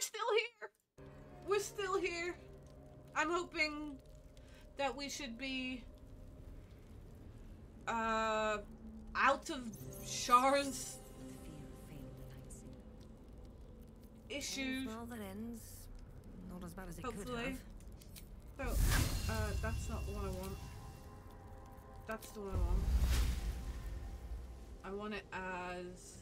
we're still here. We're still here. I'm hoping that we should be uh out of Char's issues. Well, that ends not as bad as it could have. So, uh, that's not the one I want. That's the one I want. I want it as.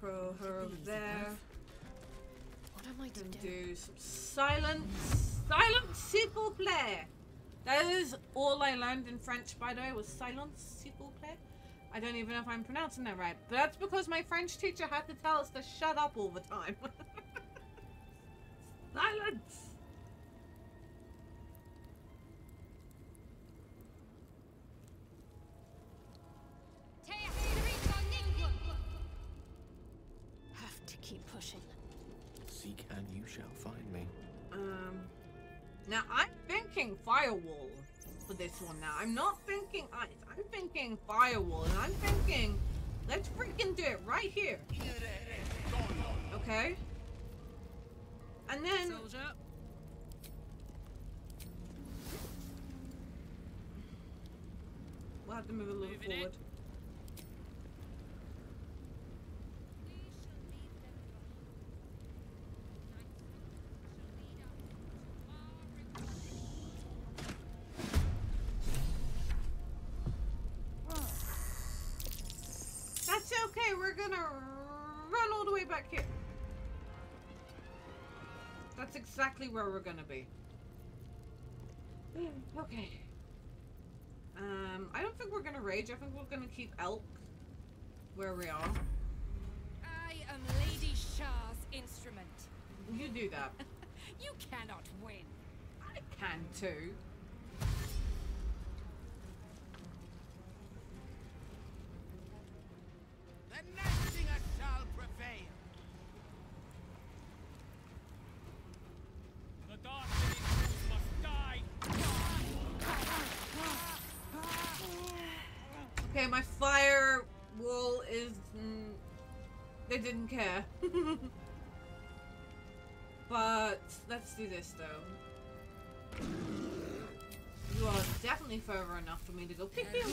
Pro her over there. What am I to do? do some silence. Silence, s'il vous plaît. That is all I learned in French, by the way, was silence, s'il vous plaît. I don't even know if I'm pronouncing that right. But that's because my French teacher had to tell us to shut up all the time. silence! Now I'm not thinking ice. I'm thinking firewall, and I'm thinking let's freaking do it right here. Okay. And then Soldier. we'll have to move a little Moving forward. That's okay. We're gonna run all the way back here. That's exactly where we're gonna be. Okay. Um, I don't think we're gonna rage. I think we're gonna keep elk where we are. I am Lady Shar's instrument. You do that. You cannot win. I can too. Didn't care. but let's do this though. You are definitely further enough for me to go pew pew.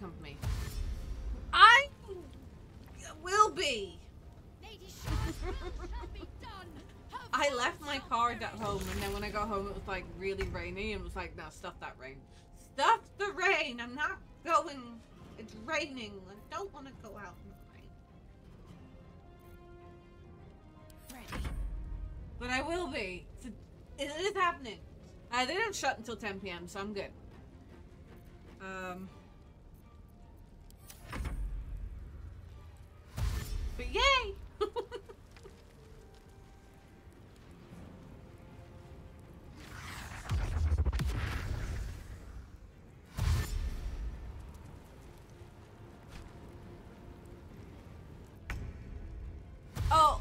Come to me. I will be. I left my card at home, and then when I got home, it was like really rainy, and was like, "No, stuff that rain. Stuff the rain. I'm not going. It's raining. I don't want to go out in the rain." Ready. But I will be. It's- It is happening. Uh, they don't shut until 10 p.m., so I'm good. Um. But yay! oh,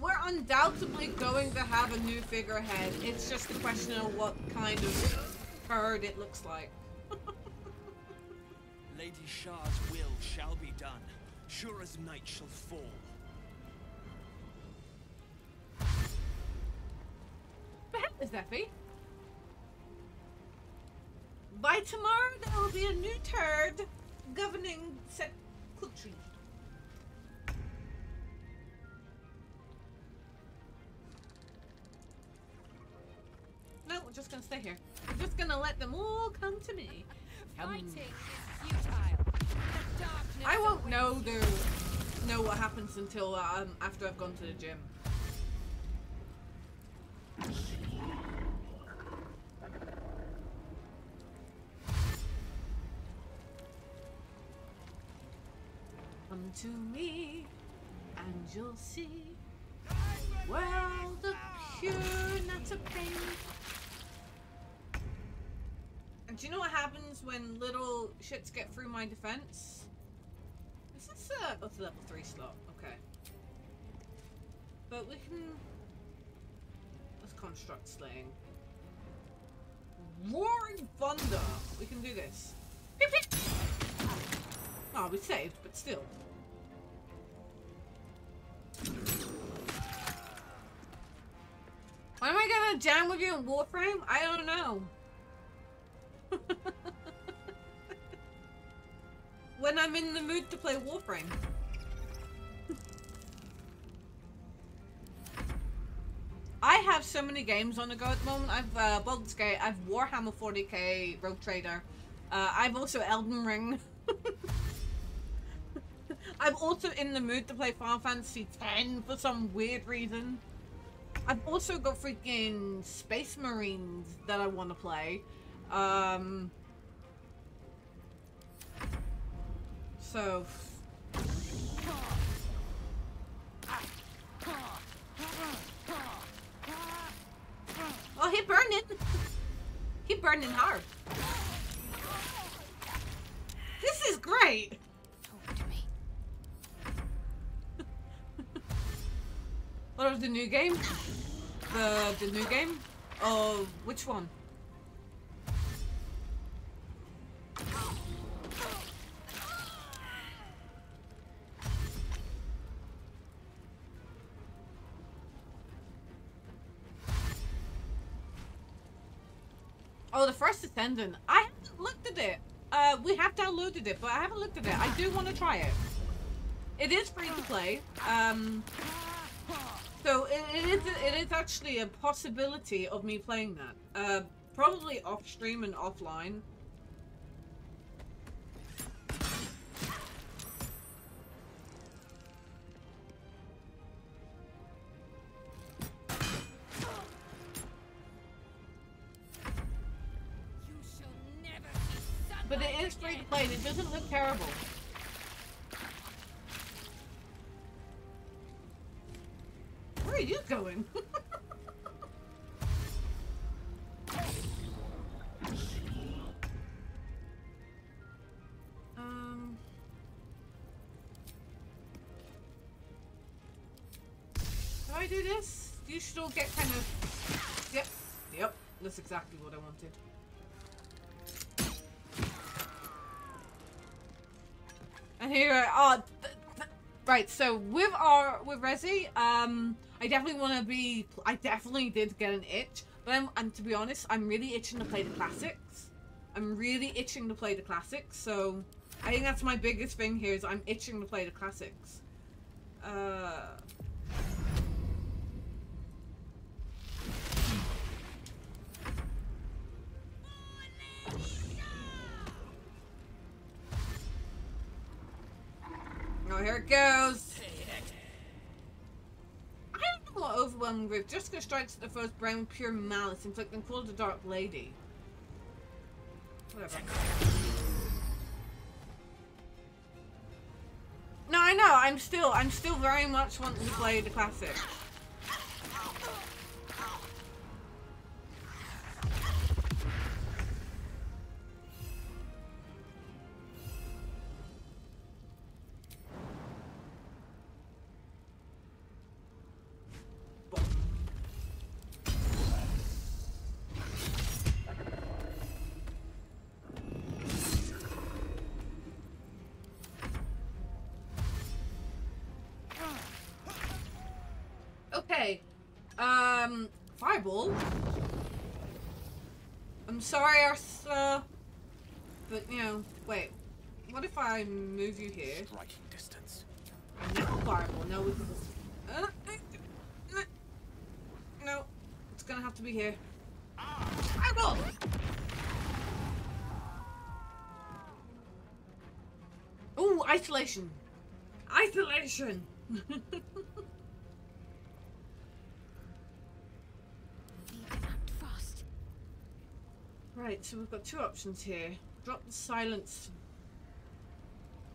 we're undoubtedly going to have a new figurehead. It's just a question of what kind of bird it looks like. Lady Shar's will shall be done, sure as night shall fall. But hello, Zeffy. By tomorrow, there will be a new turd governing said country. No, we're just gonna stay here. We're just gonna let them all come to me. Fighting is futile. The darkness I won't know they're know what happens until um, after I've gone to the gym. Come to me, and you'll see. Well, the pure, a pain. And do you know what happens when little shits get through my defense? This a, level 3 slot, okay. But we can... Let's construct slaying. Roaring Thunder! We can do this. Oh, we saved, but still. Why am I gonna jam with you in Warframe? I don't know. when I'm in the mood to play Warframe. I have so many games on the go at the moment. I've uh, Baldur's Gate, I've Warhammer 40k, Rogue Trader. Uh, I've also Elden Ring. I'm also in the mood to play Final Fantasy X for some weird reason. I've also got freaking Space Marines that I want to play. Um, so. Oh, he burning! He burning hard. This is great! To me. What was the new game? The the new game? Oh, which one? Oh, the First Descendant. I haven't looked at it. Uh, we have downloaded it, but I haven't looked at it. I do want to try it. It is free to play. Um, so it, it is it is actually a possibility of me playing that. Uh, probably off stream and offline. What I wanted. And here, uh, oh, th- th- right. So with our with Resi, um, I definitely want to be. I definitely did get an itch, but I'm, and to be honest, I'm really itching to play the classics. I'm really itching to play the classics. So I think that's my biggest thing here is I'm itching to play the classics. Uh. Here it goes. I don't know what overwhelming grief. Jessica strikes at the first brain with pure malice, inflicting call the Dark Lady. Whatever. No, I know. I'm still, I'm still very much wanting to play the classic. Sorry, Arthur. But, you know, wait. What if I move you here? Striking distance. No Fireball. No, we can... No. It's gonna have to be here. Ah. Fireball! Ooh, isolation. Isolation! right, so we've got two options here. Drop the silence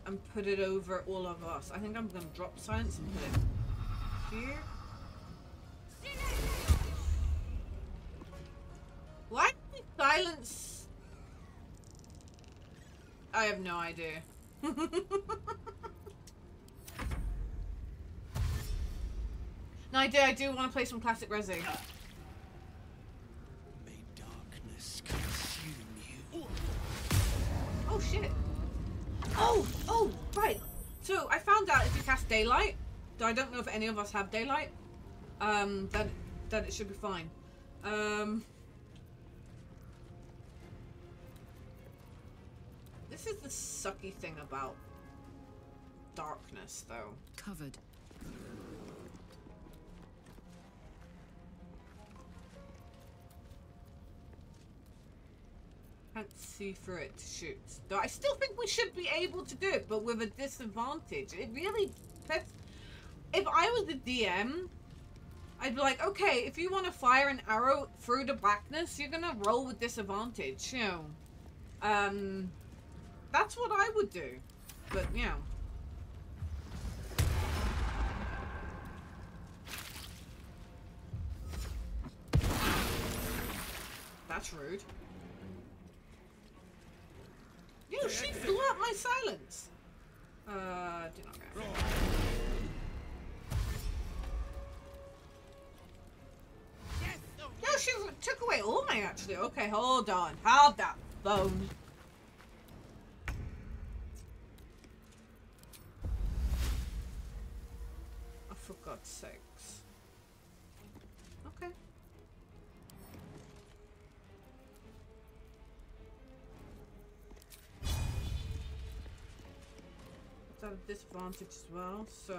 and put it over all of us. I think I'm gonna drop silence and put it here. Why silence? I have no idea. no, I do. I do want to play some classic Resi. Oh shit. Oh, oh, right. So I found out if you cast daylight, though I don't know if any of us have daylight, um, that that it should be fine. Um, this is the sucky thing about darkness, though. Covered. Can't see through it to shoot. Though I still think we should be able to do it, but with a disadvantage. It really if I was the DM, I'd be like, okay, if you want to fire an arrow through the blackness, you're gonna roll with disadvantage, you know. Um that's what I would do. But you know. That's rude. Yo, she blew up my silence. Uh, do not. No, she took away all my actually. Okay, hold on. Hold that phone. Oh, for God's sakes. At a disadvantage as well, so...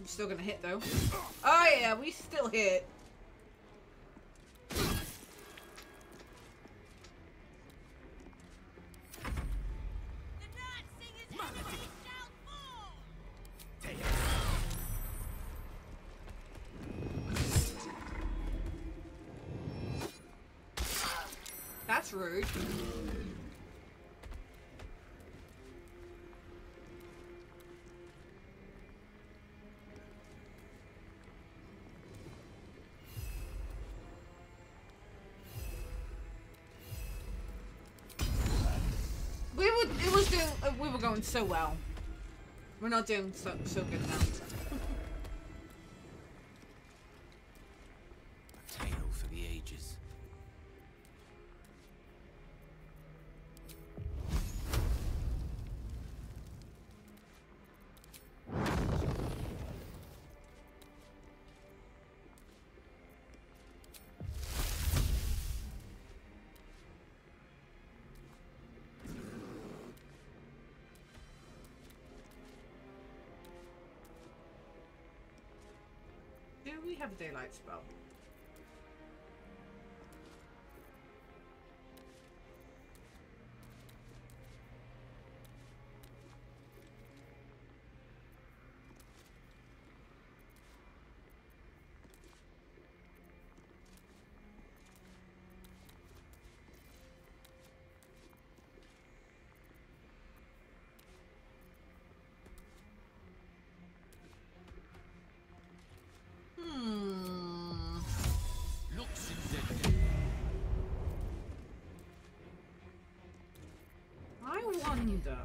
I'm still gonna hit though. Oh yeah, we still hit. That's rude. We were, it was doing, uh, we were going so well. We're not doing so, so good now. Daylight spell? I wonder.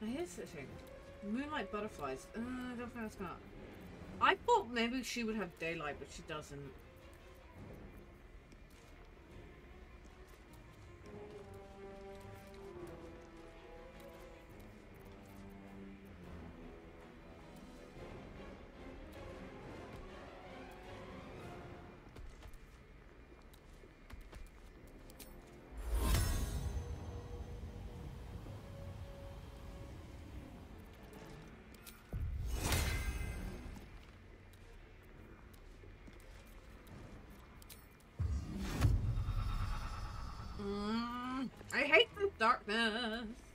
Now here's the thing. Moonlight butterflies. Uh, I don't think that's gonna. I thought maybe she would have daylight, but she doesn't. Darkness.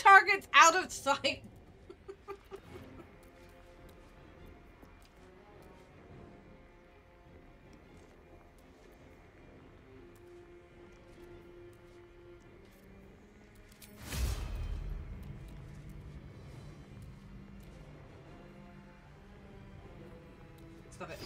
Target's out of sight? Stop it.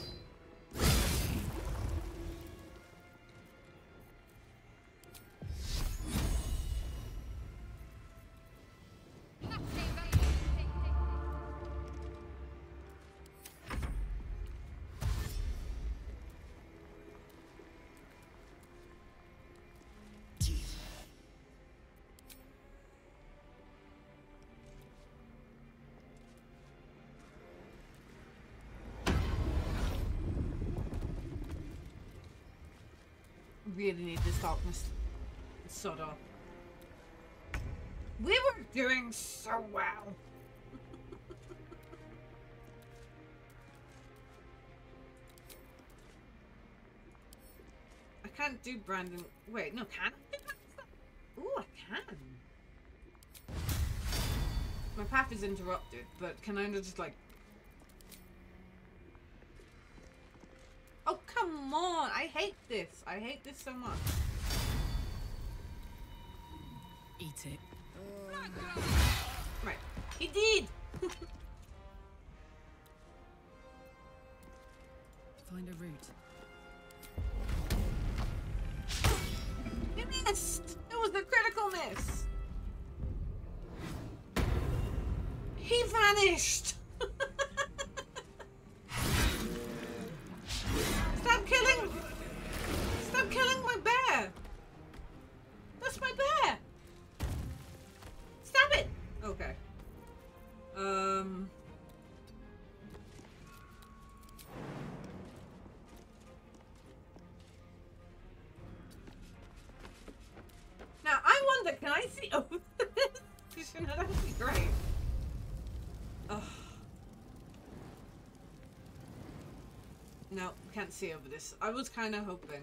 Really need this darkness. Of. We were doing so well. I can't do Brandon. Wait, no, can I? Ooh, I can. My path is interrupted, but can I just like Oh, come on. I hate this. I hate this so much. Eat it. Right. He did. Find a route. He missed. It was the critical miss. He vanished. I see over this? That would be great. Ugh. No, can't see over this. I was kind of hoping.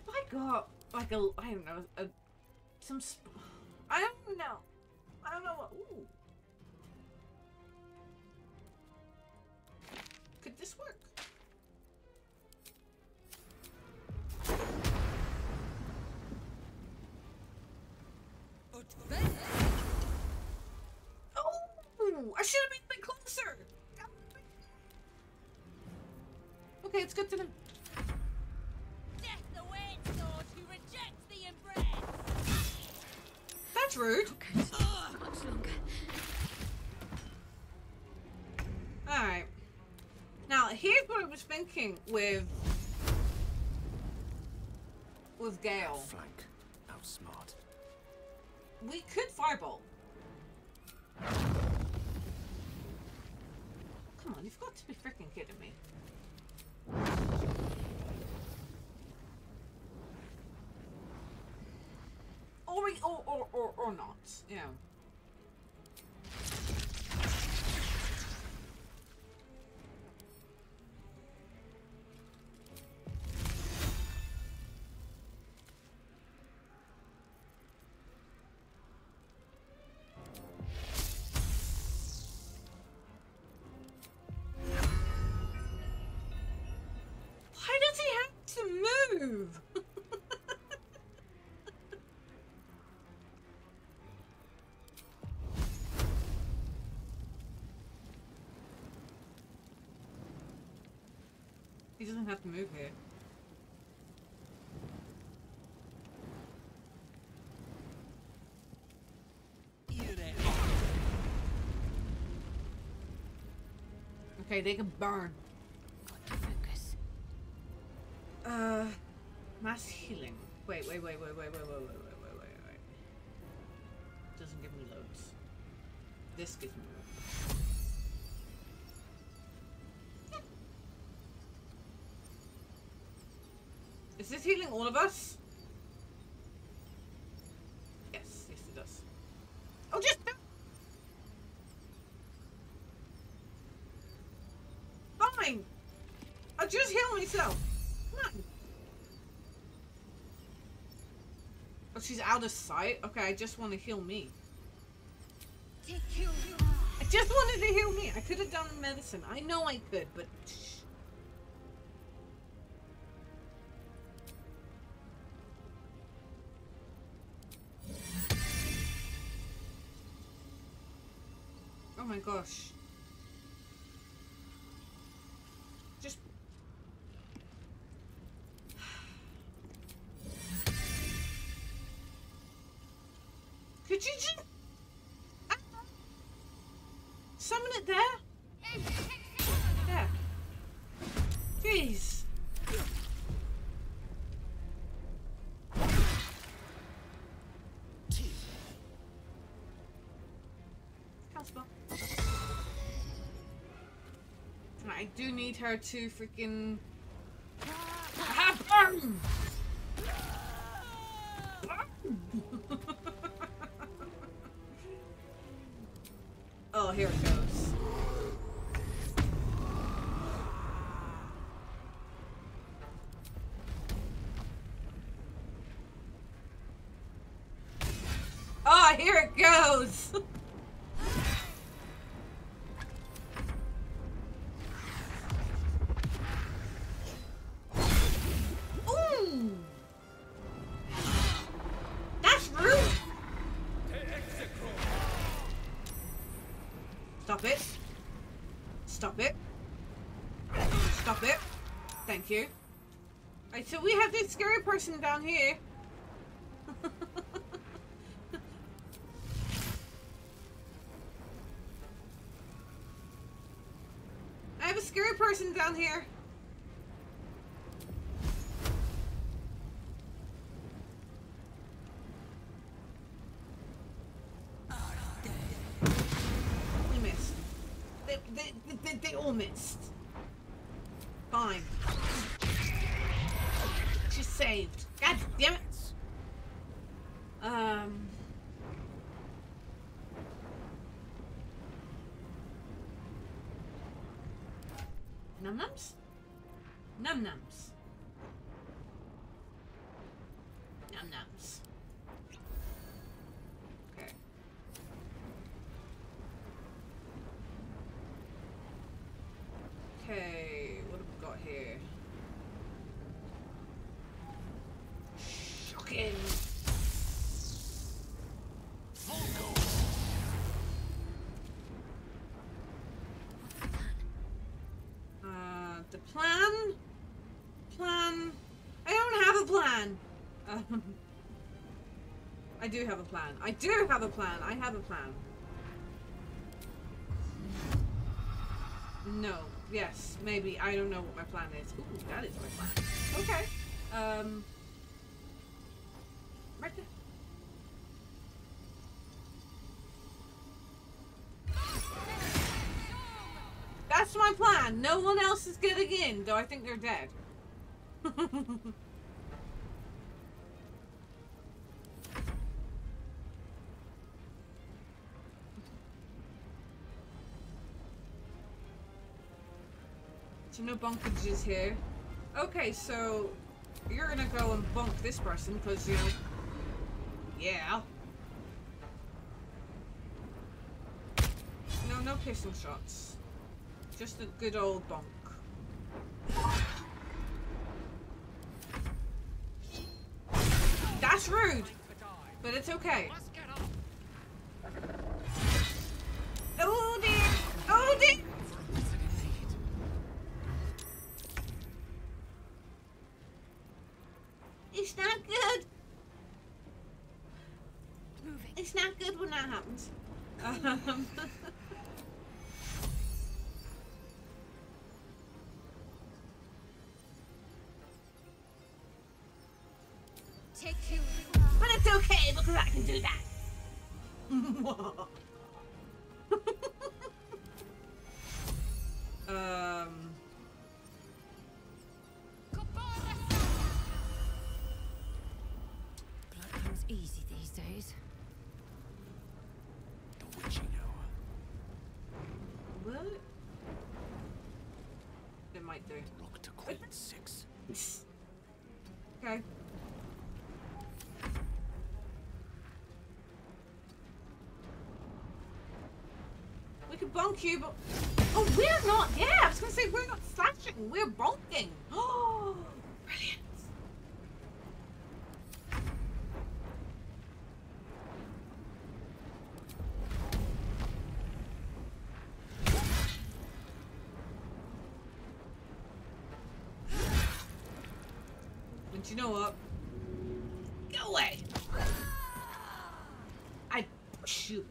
If I got like a, I don't know, a some, rude. Much longer. Alright. Now, here's what I was thinking with... With Gale. Flank. Outsmart. We could fireball. Come on, you've got to be freaking kidding me. Or, we, or, or, not, yeah. Why does he have to move? doesn't have to move here. Okay, they can burn. Focus. Uh, mass healing. Wait, wait, wait, wait, wait, wait, wait, wait, wait, wait, wait, wait. Doesn't give me loads. This gives me Is this healing all of us? Yes, yes it does. Oh, just fine. I'll just heal myself. Come on. Oh, she's out of sight? Okay, I just want to heal me. I just wanted to heal me. I could have done medicine. I know I could, but... Jeez. I do need her to freaking... Burn! Thank you. Right, so we have this scary person down here. Num nums. Num nums. Okay. Okay, what have we got here? Shocking. Uh, the plan? Plan? I don't have a plan. Um, I do have a plan. I do have a plan. I have a plan. No. Yes. Maybe. I don't know what my plan is. Ooh, that is my plan. Okay. Um. Right there. That's my plan. No one else is getting in, though I think they're dead. so no bunkages here. Okay, so you're gonna go and bunk this person because you. Yeah. No, no pistol shots. Just a good old bonk. That's rude, but it's okay. It's not good. Moving. It's not good when that happens. Um, Oh, we're not. Yeah, I was gonna say we're not slashing. We're bonking. Oh, brilliant. And you know what? Go away. I push you.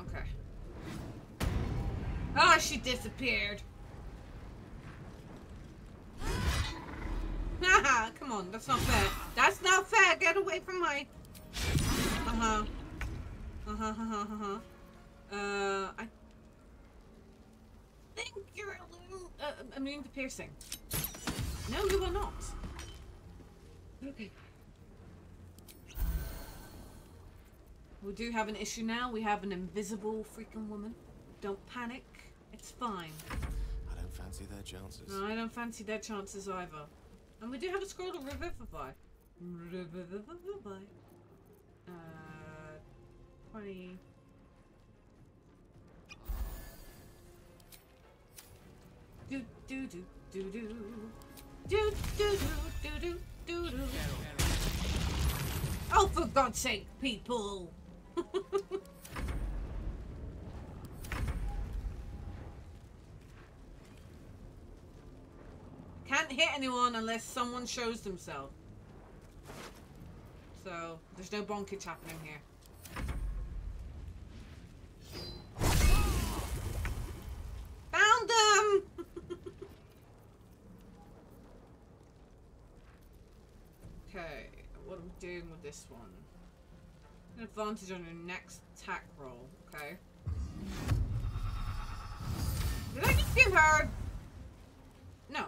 Okay. Oh, she disappeared. Haha, come on, that's not fair. That's not fair. Get away from my. Uh huh. Uh huh. Uh huh. Uh huh. Uh, I think you're a little uh, to piercing. No, you are not. Okay. We do have an issue now. We have an invisible freaking woman. Don't panic. It's fine. I don't fancy their chances. No, I don't fancy their chances either. And we do have a scroll to revivify. Revivify. Uh, 20. Oh, for God's sake, people! Can't hit anyone unless someone shows themselves. So, there's no bonkage happening here. Found them! okay, what are we doing with this one? An advantage on your next attack roll, okay. Did I just give her... No.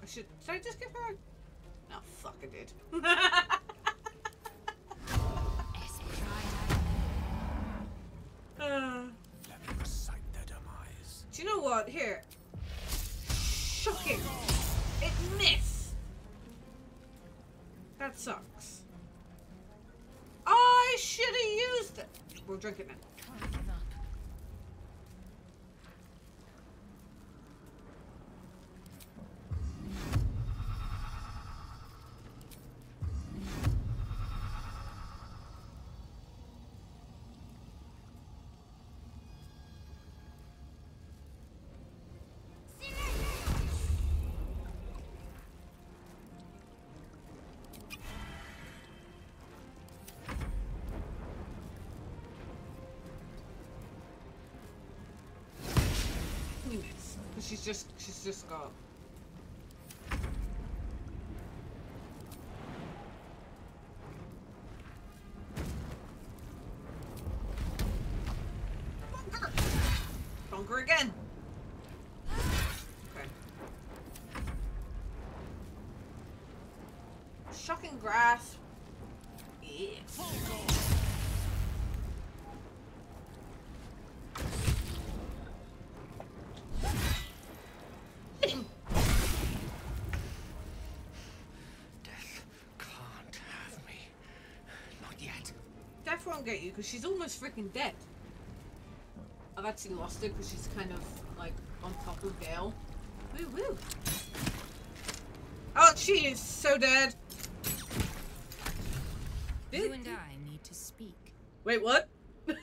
I should... Did I just give her... No, fuck, I did. uh, Let me recite their demise. do you know what? Here. Shocking. It missed. That sucks. Should have used it. We'll drink it she's just, she's just. Bunker! Bunker again! Okay. Shocking Grasp. Won't get you because she's almost freaking dead. I've actually lost her because she's kind of like on top of Gale. Woo woo. Oh, she is so dead. You and I need to speak. Wait, what?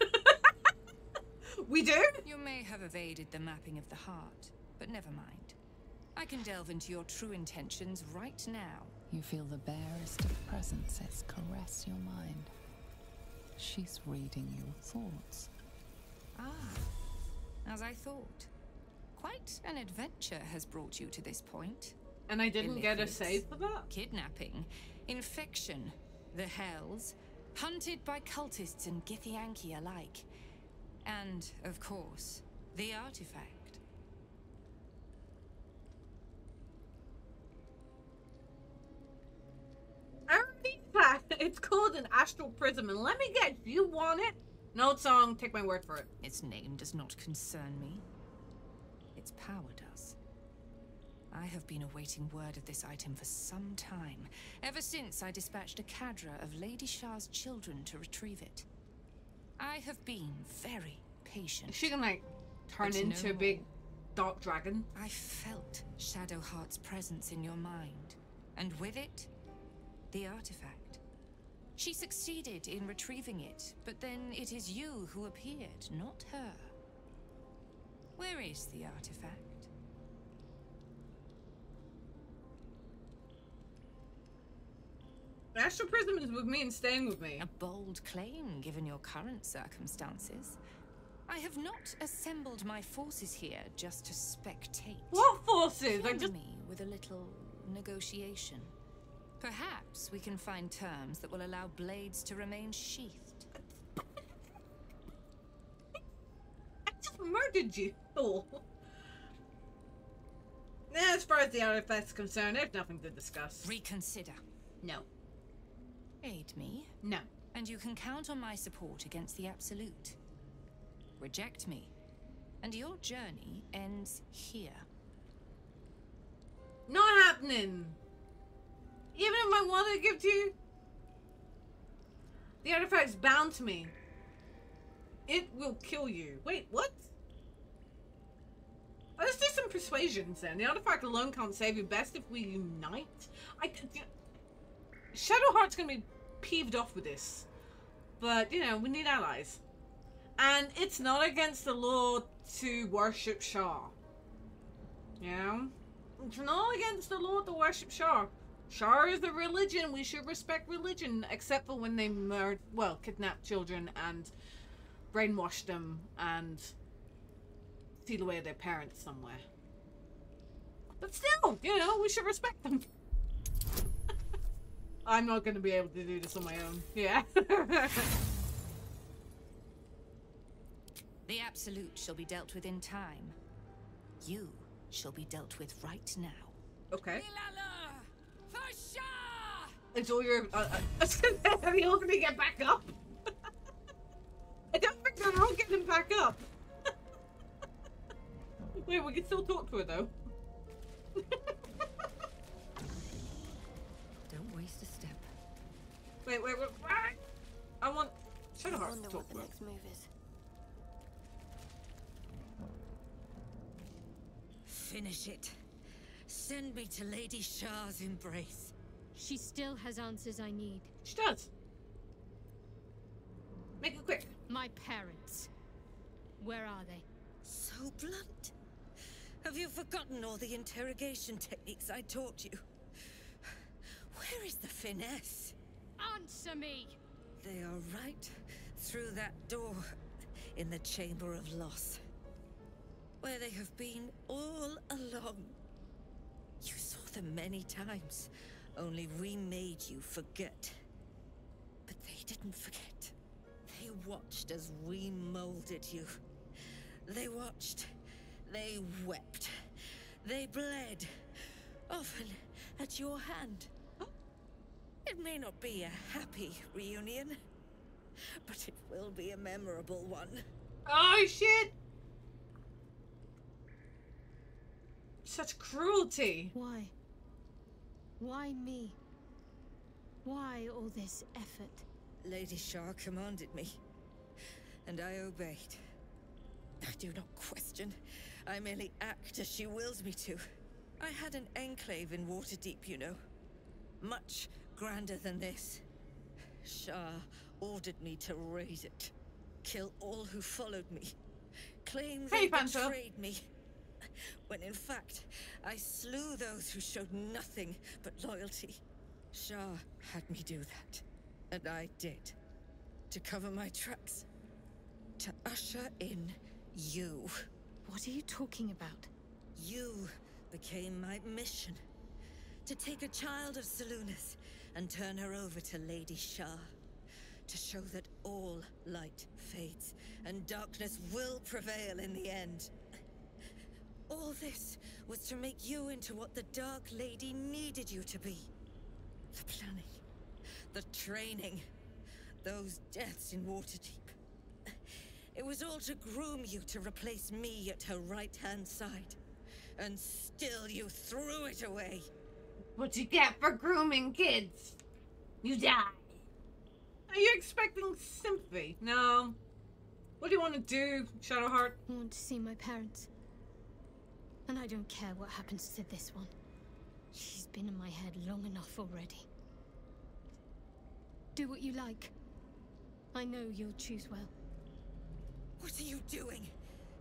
we do? You may have evaded the mapping of the heart, but never mind. I can delve into your true intentions right now. You feel the barest of presences caress your mind. She's reading your thoughts. Ah, as I thought. Quite an adventure has brought you to this point. And I didn't get a Illithids, save for that? Kidnapping, infection, the Hells, hunted by cultists and Githyanki alike. And, of course, the artifact. It's called an astral prism, and let me guess, you want it? No song. Um, take my word for it. Its name does not concern me. Its power does. I have been awaiting word of this item for some time, ever since I dispatched a cadre of Lady Shar's children to retrieve it. I have been very patient. Is she gonna like turn But into no a big dark dragon? I felt Shadowheart's presence in your mind, and with it, the artifact. She succeeded in retrieving it, but then it is you who appeared, not her. Where is the artifact? Astral prism is with me and staying with me. A bold claim, given your current circumstances. I have not assembled my forces here just to spectate. What forces? I Humor just me with a little negotiation. Perhaps we can find terms that will allow blades to remain sheathed. I just murdered you. Oh. Nah, as far as the artifact's concerned, I have nothing to discuss. Reconsider. No. Aid me, No. and you can count on my support against the Absolute. Reject me, and your journey ends here. Not happening. Even if I wanted to give to you, the artifact's bound to me. It will kill you. Wait, what? Let's do some persuasions then. The artifact alone can't save you. Best if we unite. I. Shadowheart's gonna be peeved off with this, but you know we need allies, and it's not against the law to worship Shar. You know, it's not against the law to worship Shar. Shar is the religion. We should respect religion, except for when they murder, well, kidnap children and brainwash them and steal away their parents somewhere. But still, you know, we should respect them. I'm not going to be able to do this on my own. Yeah. The Absolute shall be dealt with in time. You shall be dealt with right now. okay. For Shar! It's all your. Uh, uh, are you all going to get back up? I don't think they're all getting back up. Wait, we can still talk to her though. Don't waste a step. Wait, wait, wait. wait. I want I Shadowheart to talk what the to her. next move is. Finish it. Send me to Lady Shar's embrace. She still has answers I need. She does. Make it quick. My parents. Where are they? So blunt. Have you forgotten all the interrogation techniques I taught you? Where is the finesse? Answer me! They are right through that door in the Chamber of Loss. Where they have been all along. You saw them many times, only we made you forget. But they didn't forget. They watched as we molded you. They watched. They wept. They bled. Often at your hand. It may not be a happy reunion, but it will be a memorable one. Oh shit! Such cruelty. Why? Why me? Why all this effort? Lady Shar commanded me, and I obeyed. I do not question. I merely act as she wills me to. I had an enclave in Waterdeep, you know. Much grander than this. Shar ordered me to raise it. Kill all who followed me. Claim Hey, they Pancho. betrayed me. When in fact, I slew those who showed nothing but loyalty. Shar had me do that. And I did. To cover my tracks. To usher in you. What are you talking about? You became my mission. To take a child of Selûnus and turn her over to Lady Shar. To show that all light fades and darkness will prevail in the end. All this was to make you into what the Dark Lady needed you to be. The planning, the training, those deaths in Waterdeep. It was all to groom you to replace me at her right-hand side. And still you threw it away. What you get for grooming kids? You die. Are you expecting sympathy? No. What do you want to do, Shadowheart? I want to see my parents. And I don't care what happens to this one. She's been in my head long enough already. Do what you like. I know you'll choose well. What are you doing?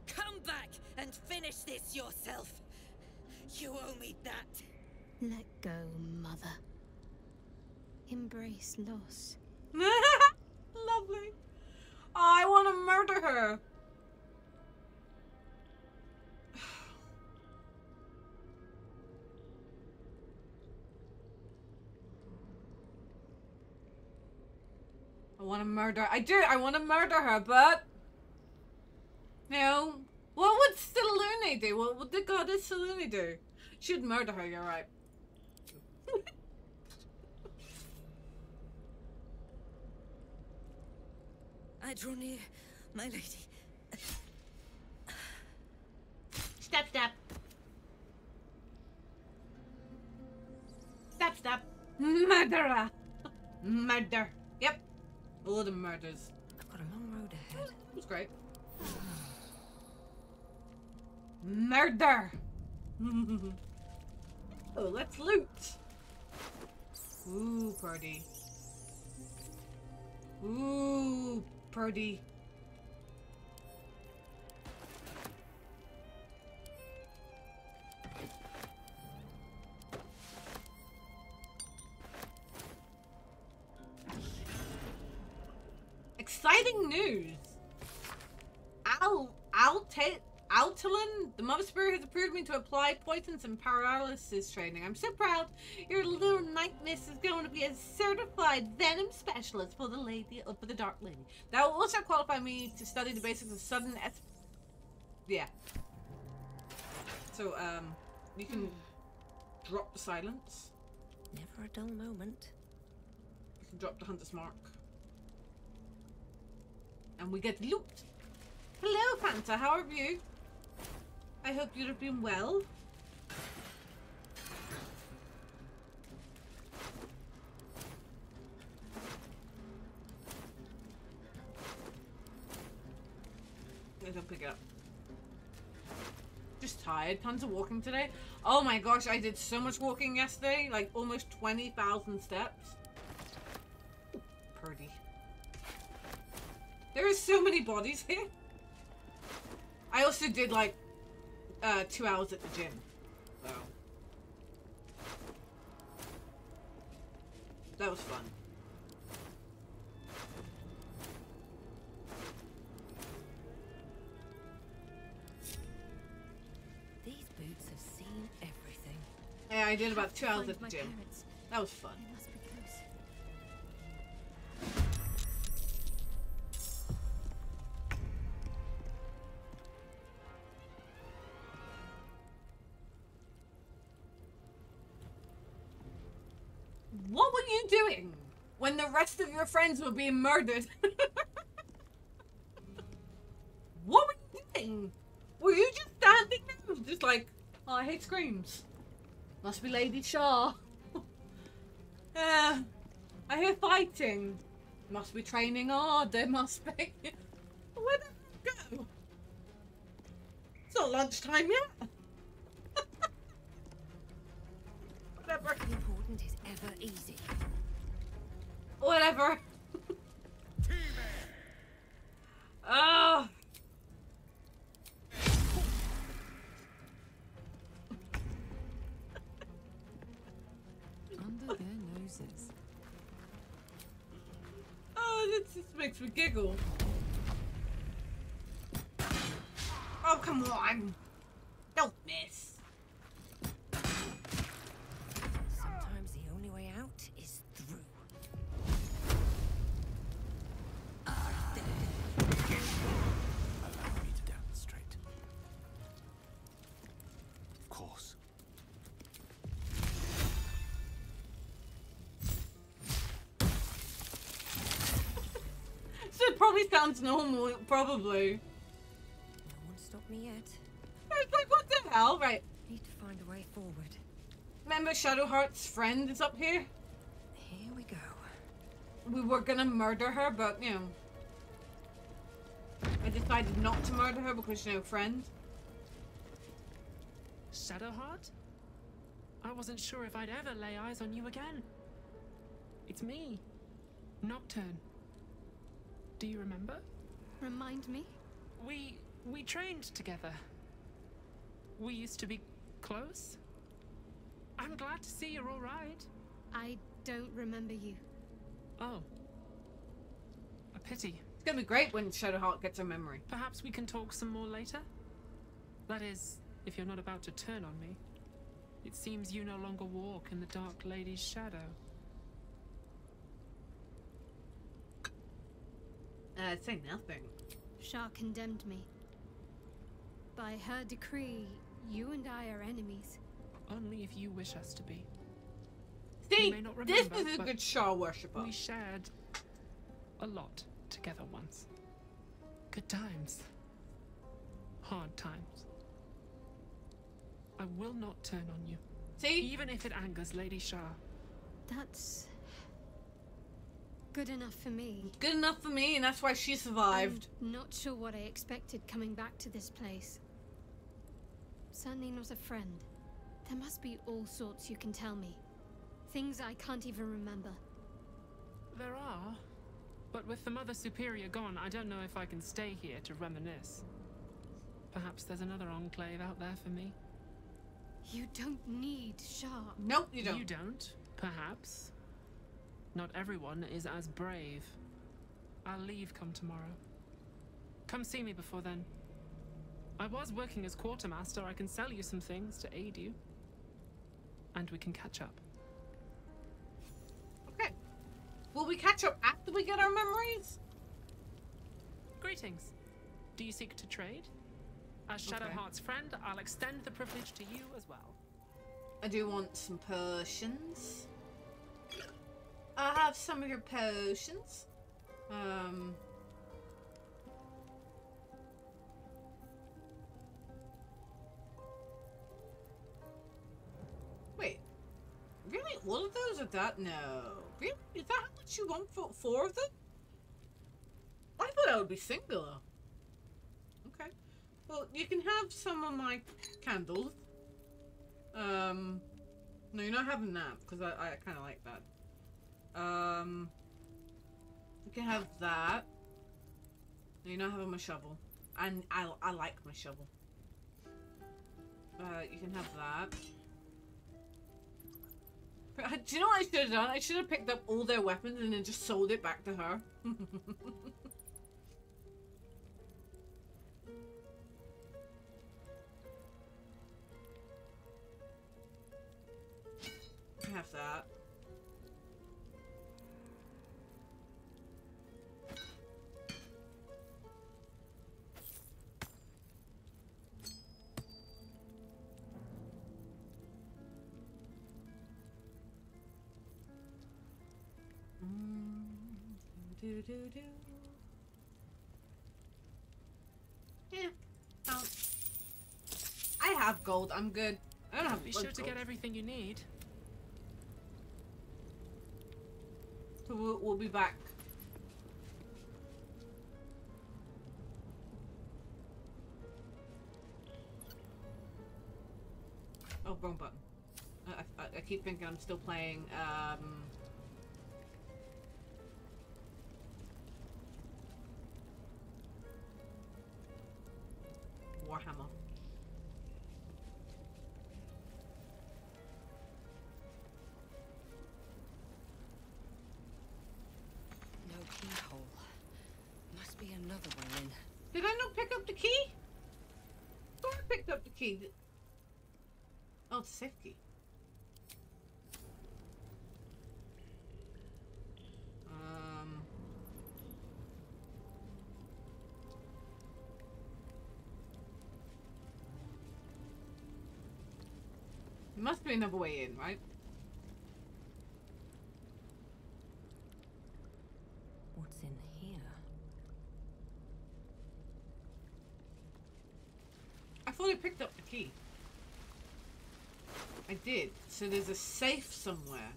Come back and finish this yourself. You owe me that. Let go, Mother. Embrace loss. Lovely. I want to murder her. I want to murder. I do. I want to murder her, but you know, what would Selene do? What would the goddess Selene do? She'd murder her. You're right. I draw near, my lady. Step, step. Step, step. Murderer. Murder. Yep. All the murders. I've got a long road ahead. It was great. Murder. oh, let's loot. Ooh, party. Ooh, party. Exciting news! Al Alte Altalon, the Mother Spirit has approved me to apply poisons and paralysis training. I'm so proud. Your little nightness is going to be a certified venom specialist for the lady uh, for the Dark Lady. That will also qualify me to study the basics of sudden es Yeah. So um you can drop the silence. Never a dull moment. You can drop the hunter's mark. And we get looped. Hello, Fanta. How are you? I hope you've been well. Don't pick it up. Just tired. Tons of walking today. Oh my gosh, I did so much walking yesterday. Like almost 20,000 steps. Purdy. There are so many bodies here. I also did like uh, two hours at the gym. So that was fun. These boots have seen everything. Yeah, I did about two hours at the gym. parents. That was fun. What were you doing when the rest of your friends were being murdered? what were you doing? Were you just standing there, just like, oh, I hate screams. Must be Lady Shar. yeah, uh, I hear fighting. Must be training hard. There must be. Where did it go? It's not lunchtime yet. Easy. Whatever. Oh. Under their noses. Oh, this just makes me giggle. Oh, come on. Probably sounds normal, probably. No one stopped me yet. It's like, what the hell? Right. Need to find a way forward. Remember Shadowheart's friend is up here? Here we go. We were gonna murder her, but, you know. I decided not to murder her because, she's know, friend. Shadowheart? I wasn't sure if I'd ever lay eyes on you again. It's me, Nocturne. Do you remember? Remind me? We we trained together. We used to be close. I'm glad to see you're all right. I don't remember you. Oh. A pity. It's gonna be great when Shadowheart gets her memory. Perhaps we can talk some more later? That is, if you're not about to turn on me. It seems you no longer walk in the Dark Lady's shadow. Uh, say nothing. Shar condemned me. By her decree, you and I are enemies. Only if you wish us to be. See, may not this is a good Shar worshipper. We shared a lot together once. Good times. Hard times. I will not turn on you. See? Even if it angers Lady Shar. That's good enough for me. Good enough for me, and that's why she survived. I'm not sure what I expected coming back to this place. Certainly not a friend. There must be all sorts you can tell me. Things I can't even remember. There are. But with the Mother Superior gone, I don't know if I can stay here to reminisce. Perhaps there's another enclave out there for me. You don't need Shar. Nope, you don't. You don't, perhaps. Not everyone is as brave. I'll leave come tomorrow. Come see me before then. I was working as quartermaster. I can sell you some things to aid you. And we can catch up. Okay. Will we catch up after we get our memories? Greetings. Do you seek to trade? As Okay. Shadowheart's friend, I'll extend the privilege to you as well. I do want some potions. I have some of your potions. Um. Wait. Really? All of those are that? No. Really? Is that how much you want for four of them? I thought that would be singular. Okay. Well, you can have some of my candles. Um, no, you're not having that because I, I kind of like that. Um, you can have that. No, you're not having my shovel, and I I like my shovel. Uh, you can have that. But, Do you know what I should have done? I should have picked up all their weapons and then just sold it back to her. have that. Do, do. Yeah. Um, I have gold. I'm good. I don't have Be sure to gold. get everything you need. So we'll, we'll be back. Oh, wrong button. I, I, I keep thinking I'm still playing, um... It's a safe key. Um. Must be another way in, right? What's in here? thought I picked up the key. I did. So there's a safe somewhere.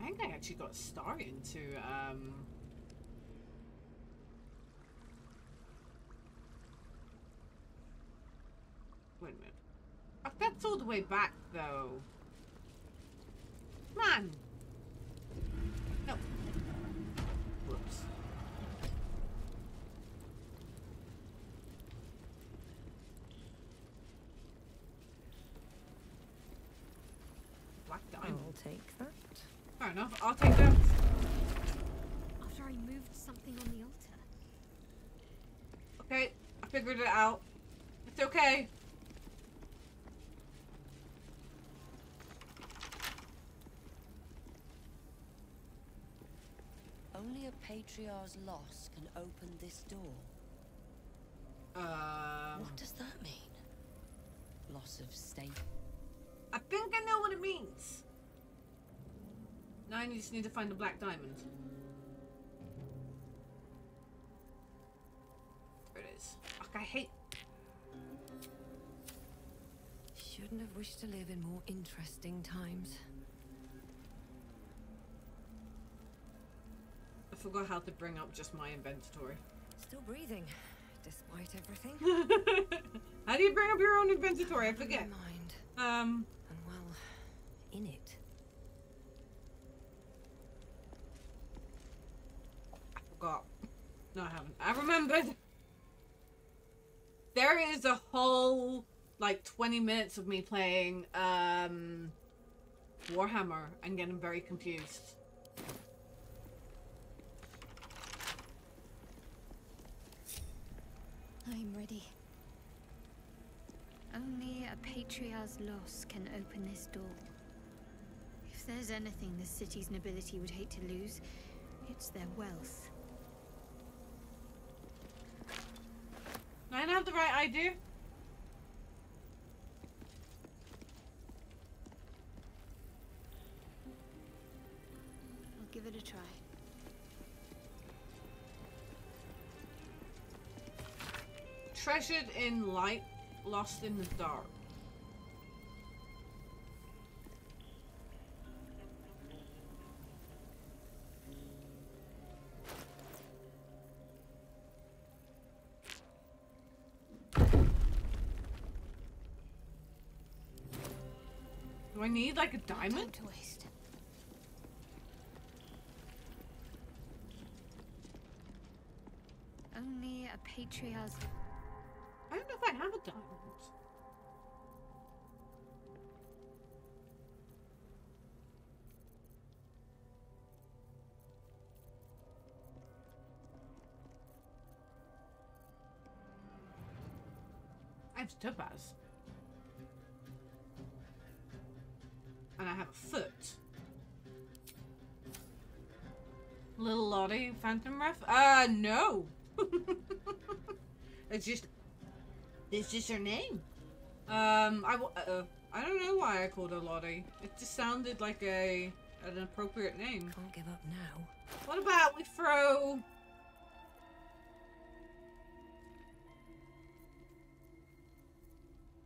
I think I actually got a star into, um... Wait a minute. That's all the way back, though. Man! No. Whoops. Black diamond. I'll take that. Fair enough. I'll take that. After I moved something on the altar. Okay, I figured it out. It's okay. Only a patriarch's loss can open this door. Um, What does that mean? Loss of state. I think I know what it means. Now I just need to find the black diamond. There it is. I hate. Shouldn't have wished to live in more interesting times. I forgot how to bring up just my inventory. Still breathing, despite everything. how do you bring up your own inventory? I forget. mind. Um, And well, in it. I forgot. No, I haven't. I remembered. There is a whole like 20 minutes of me playing um Warhammer and getting very confused. I'm ready. Only a patriarch's loss can open this door. If there's anything the city's nobility would hate to lose, it's their wealth. I don't have the right idea. I'll give it a try. Treasured in light, lost in the dark. Need like a Time diamond? to waste. Only a patriarch's I don't know if I have a diamond. I have topaz. Little Lottie, Phantom Ref? Uh, no. it's just it's just her name. Um, I, uh, I don't know why I called her Lottie. It just sounded like a an appropriate name. Can't give up now. What about we throw?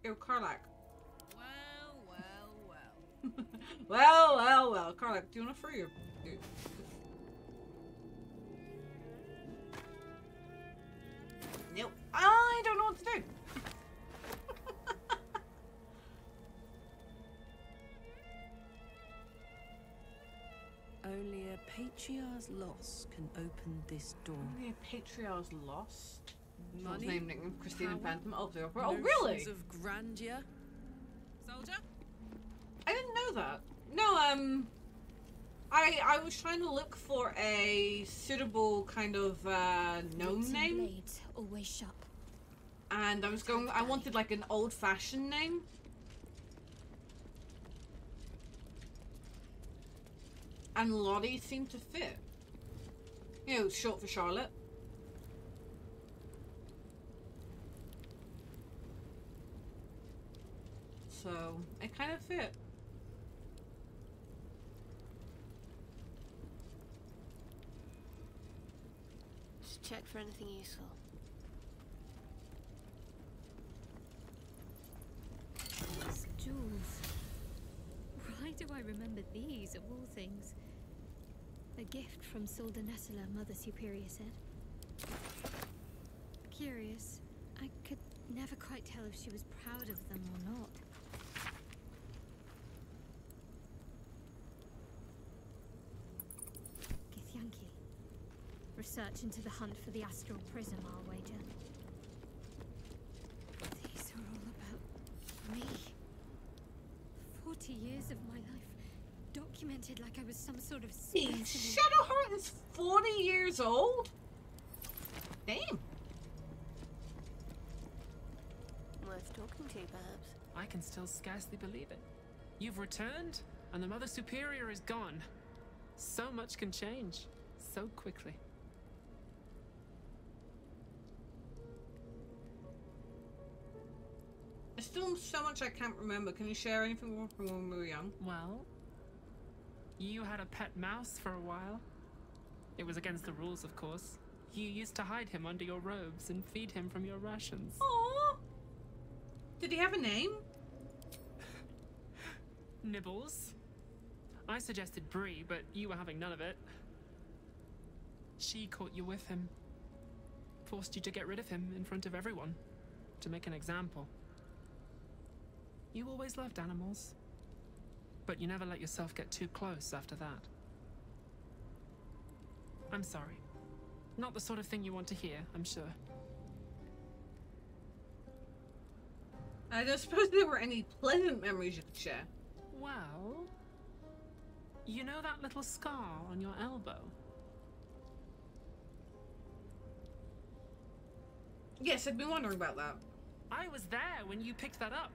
Yo, Karlach. Well, well, well. well, well, well. Karlach, do you want to throw your... your- I don't know what to do. Only a patriarch's loss can open this door. Only a patriarch's loss? Money, named him Christina Phantom. Oh, the opera. Oh, really? Notions of grandeur. Soldier? I didn't know that. No, um, I I was trying to look for a suitable kind of uh, gnome name, blades, always sharp. And I was going. I wanted like an old-fashioned name. And Lottie seemed to fit. You know, short for Charlotte. So it kind of fit. It's check for anything useful. These jewels. Why do I remember these of all things? A gift from Soldanessila, Mother Superior said. Curious. I could never quite tell if she was proud of them or not. Githyanki. Research into the hunt for the astral prism, I'll wager. These are all about me. Forty years of my life, documented like I was some sort of specimen. Shadowheart is 40 years old? Damn. Worth talking to, perhaps. I can still scarcely believe it. You've returned, and the Mother Superior is gone. So much can change so quickly. Still so much I can't remember. Can you share anything from when we were young? Well, you had a pet mouse for a while. It was against the rules, of course. You used to hide him under your robes and feed him from your rations. Aww. Did he have a name? Nibbles. I suggested Bree, but you were having none of it. She caught you with him. Forced you to get rid of him in front of everyone. To make an example. You always loved animals. But you never let yourself get too close after that. I'm sorry. Not the sort of thing you want to hear, I'm sure. I don't suppose there were any pleasant memories you could share. Well, you know that little scar on your elbow? Yes, I've been wondering about that. I was there when you picked that up.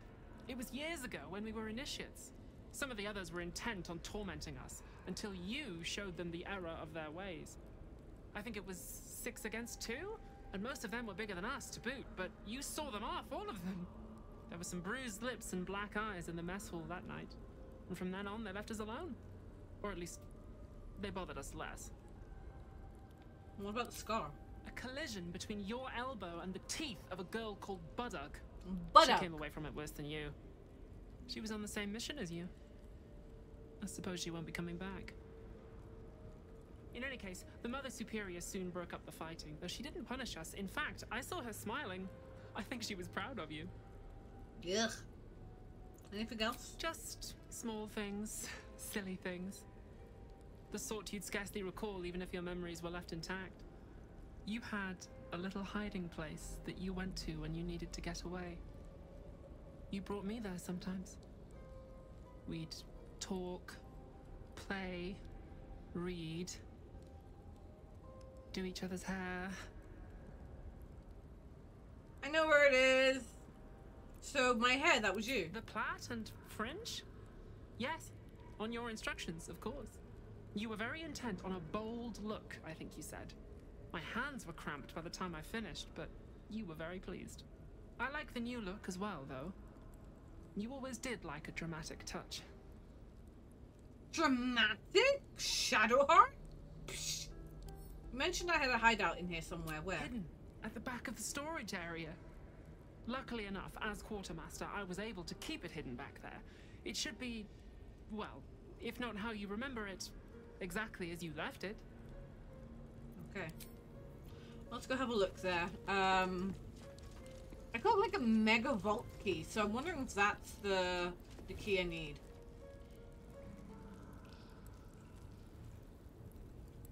It was years ago when we were initiates. Some of the others were intent on tormenting us until you showed them the error of their ways. I think it was six against two, and most of them were bigger than us to boot, but you saw them off, all of them. There were some bruised lips and black eyes in the mess hall that night, and from then on they left us alone. Or at least, they bothered us less. What about the scar? A collision between your elbow and the teeth of a girl called Buddock. Buddock. She came away from it worse than you. She was on the same mission as you. I suppose she won't be coming back. In any case, the Mother Superior soon broke up the fighting, though she didn't punish us. In fact, I saw her smiling. I think she was proud of you. Ugh. Anything else? Just small things, silly things. The sort you'd scarcely recall even if your memories were left intact. You had a little hiding place that you went to when you needed to get away. You brought me there sometimes. We'd talk, play, read, do each other's hair. I know where it is. So my hair, that was you. The plait and fringe? Yes, on your instructions, of course. You were very intent on a bold look, I think you said. My hands were cramped by the time I finished, but you were very pleased. I like the new look as well, though. You always did like a dramatic touch. Dramatic? Shadowheart? Psh. You mentioned I had a hideout in here somewhere. Where? Hidden at the back of the storage area. Luckily enough, as quartermaster, I was able to keep it hidden back there. It should be, well, if not how you remember it, exactly as you left it. Okay. Let's go have a look there. Um, I got like a mega vault key, so I'm wondering if that's the the key I need.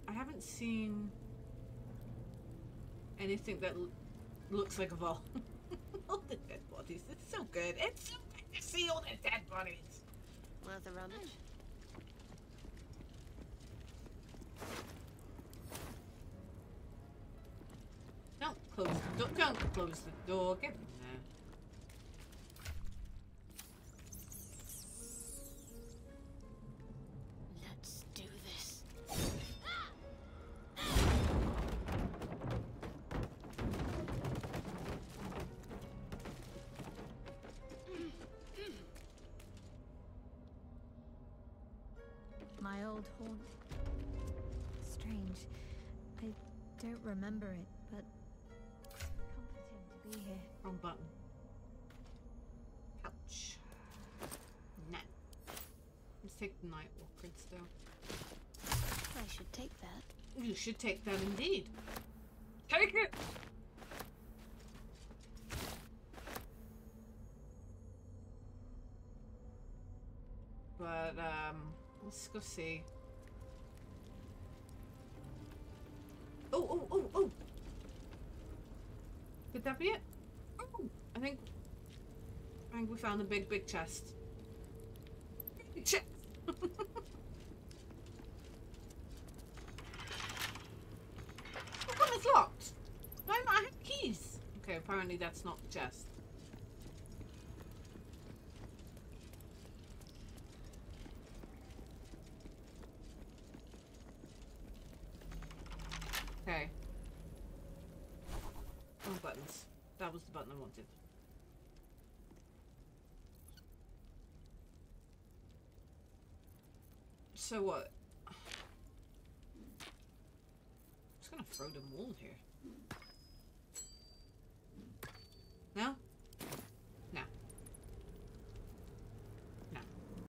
I haven't seen anything that looks like a vault. all the dead bodies. It's so good. It's so good to see all the dead bodies. Worth a rummage. Don't close the door. Don't close the door. Get in there. Let's do this. My old haunt. Strange. I don't remember it, instead. I should take that. You should take that indeed. Take it! But, um, let's go see. Oh, oh, oh, oh! Could that be it? Oh, I think, I think we found a big, big chest. Big chest! How come it's locked? Why not? I have keys. Okay, apparently that's not the chest. Okay. Oh, buttons. Button I wanted. So what? I'm just gonna throw them all here.